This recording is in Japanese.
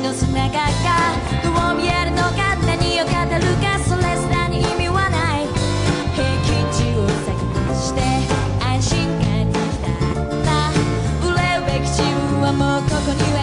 の砂がどう見えるのか何を語るかそれすらに意味はない。平均値を探して安心感に浸った。れるべき自分はもうここには。